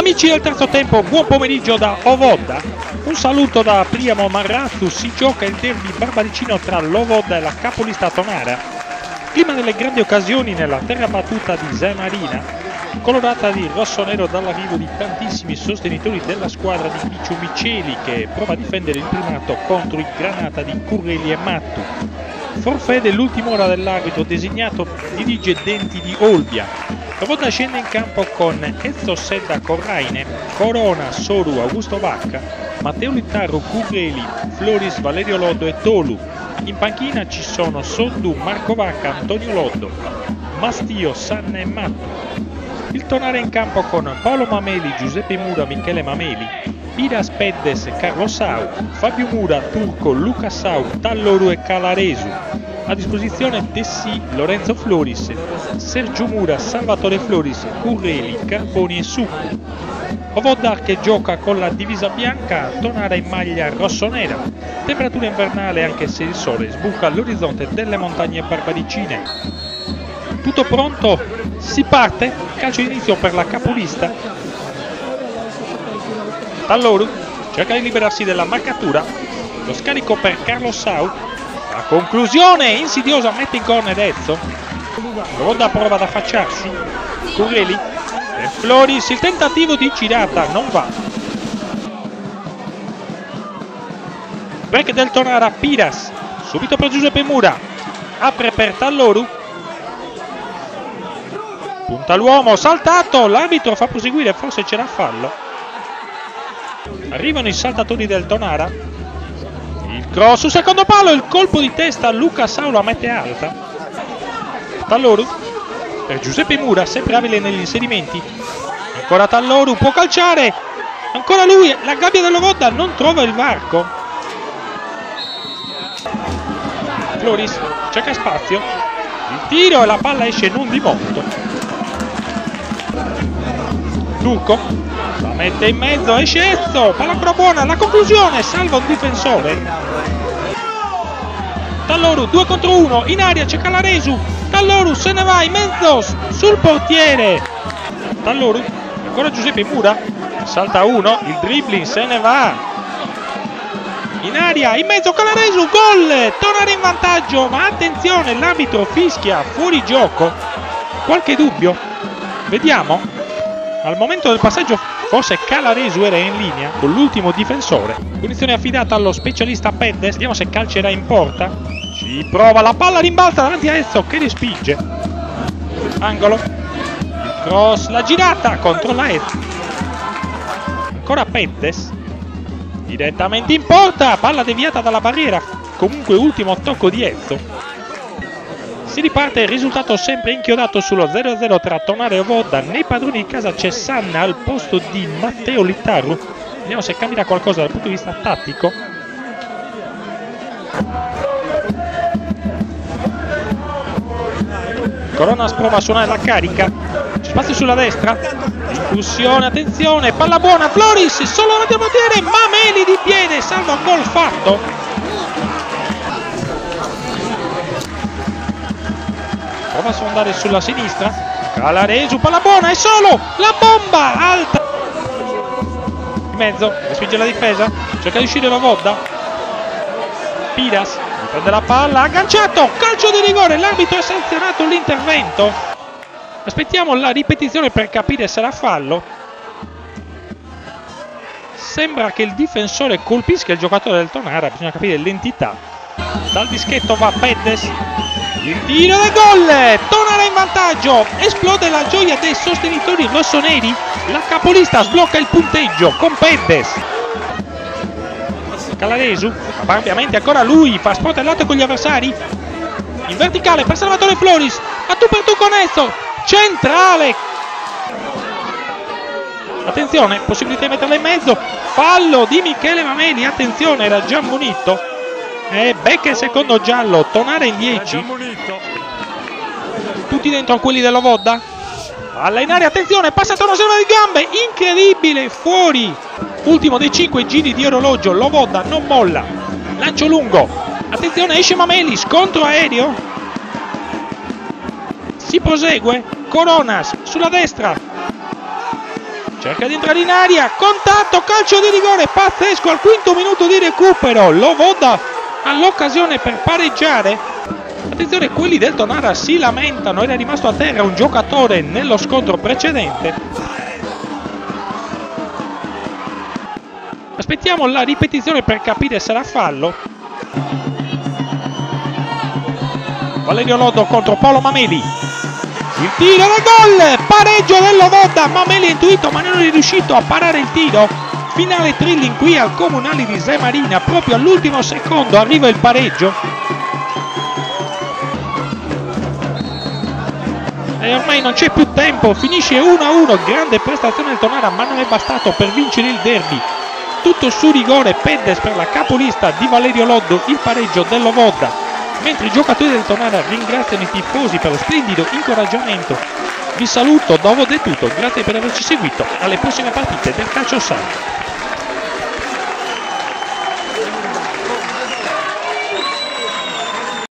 Amici del terzo tempo, buon pomeriggio da Ovodda. Un saluto da Priamo Marrazzu, si gioca il derby barbaricino tra l'Ovodda e la capolista Tonara. Prima delle grandi occasioni nella terra battuta di Zemarina, colorata di rosso-nero dall'arrivo di tantissimi sostenitori della squadra di Picciu Miceli che prova a difendere il primato contro il Granata di Currelli e Mattu. Forfè dell'ultima ora dell'arbitro designato dirige Denti di Olbia, volta scende in campo con Ezzo Sedda Corraine, Corona, Soru, Augusto Vacca, Matteo Littarro, Curreli, Floris, Valerio Loddo e Tolu. In panchina ci sono Sondu, Marco Vacca, Antonio Loddo, Mastio, Sanne e Matto. Il tornare in campo con Paolo Mameli, Giuseppe Mura, Michele Mameli, Piras Peddes, Carlo Sau, Fabio Mura, Turco, Luca Sau, Talloru e Calaresu a disposizione Tessi, Lorenzo Floris, Sergio Mura, Salvatore Floris, Curreli, Carboni e Succu. Ovodar che gioca con la divisa bianca, Tonara in maglia rosso-nera. Temperatura invernale anche se il sole sbuca all'orizzonte delle montagne barbaricine. Tutto pronto? Si parte? Calcio inizio per la capolista. Talloru cerca di liberarsi della marcatura. Lo scarico per Carlo Sau la conclusione insidiosa mette in corner Ezzo. Ronda prova ad affacciarsi. Curreli. E Floris il tentativo di girata non va. Break del Tonara Piras. Subito per Giuseppe Mura. Apre per Talloru. Punta l'uomo, saltato. L'arbitro fa proseguire, forse c'era fallo. Arrivano i saltatori del Tonara. Cross sul secondo palo, il colpo di testa Luca Saulo mette alta. Talloru per Giuseppe Mura, sempre abile negli inserimenti. Ancora Talloru, può calciare. Ancora lui, la gabbia dell'Ovodda non trova il varco. Floris cerca spazio. Il tiro e la palla esce non di molto. Turco mette in mezzo, esce Ezzo, palla ancora buona, la conclusione, salva un difensore. Talloru 2 contro 1 in aria c'è Calaresu. Talloru se ne va in mezzo sul portiere. Talloru ancora Giuseppe Mura salta uno il dribbling se ne va. In aria in mezzo Calaresu gol tornare in vantaggio ma attenzione l'arbitro fischia fuori gioco. Qualche dubbio? Vediamo. Al momento del passaggio forse Calaresu era in linea con l'ultimo difensore punizione affidata allo specialista Peddes vediamo se calcerà in porta ci prova, la palla rimbalza davanti a Ezzo che respinge. Angolo. Cross, la girata contro la Ezzo. Ancora Peddes. Direttamente in porta, palla deviata dalla barriera. Comunque ultimo tocco di Ezzo. Si riparte risultato sempre inchiodato sullo 0-0 tra Tonare e Vodda. Nei padroni di casa c'è Sanna al posto di Matteo Littaru. Vediamo se cambierà qualcosa dal punto di vista tattico. Coronas prova a suonare la carica. Spazio sulla destra. Incursione, attenzione, palla buona, Floris, solo davanti al portiere, Mameli di piede, salva gol fatto. Prova a andare sulla sinistra. Calaresu, palla buona, è solo la bomba alta. In mezzo, respinge la difesa, cerca di uscire la vodda. Piras prende la palla, agganciato, calcio di rigore, l'arbitro ha sanzionato l'intervento. Aspettiamo la ripetizione per capire se era fallo. Sembra che il difensore colpisca il giocatore del Tonara, bisogna capire l'entità. Dal dischetto va Peddes, il tiro del gol, Tonara in vantaggio, esplode la gioia dei sostenitori rossoneri, la capolista sblocca il punteggio con Peddes. Calaresu, ampiamente ancora lui, fa sportellato con gli avversari. In verticale per Salvatore Floris, a tu per tu con esso, centrale. Attenzione, possibilità di metterla in mezzo, fallo di Michele Mameli, attenzione, era già munito. E becca il secondo giallo, Tonare in 10. Tutti dentro a quelli della Vodda. Palla in aria, attenzione, passata una serie di gambe, incredibile, fuori. Ultimo dei 5 giri di orologio, Lovodda non molla. Lancio lungo. Attenzione, esce Mameli, scontro aereo. Si prosegue. Coronas sulla destra. cerca di entrare in aria, contatto, calcio di rigore, pazzesco al quinto minuto di recupero, Lovoda ha l'occasione per pareggiare. Attenzione, quelli del Tonara si lamentano, era rimasto a terra un giocatore nello scontro precedente. Aspettiamo la ripetizione per capire se era fallo. Valerio Loddo contro Paolo Mameli. Il tiro da gol! Pareggio dell'Ovoda. Mameli è intuito ma non è riuscito a parare il tiro. Finale thrilling qui al comunale di Marina. Proprio all'ultimo secondo arriva il pareggio. E ormai non c'è più tempo. Finisce 1-1. Grande prestazione del Tonara ma non è bastato per vincere il derby tutto su rigore Peddes per la capolista di Valerio Loddo il pareggio dell'Ovoda mentre i giocatori del Tonara ringraziano i tifosi per lo splendido incoraggiamento vi saluto, da Ovoda è tutto. Grazie per averci seguito. Alle prossime partite del calcio sano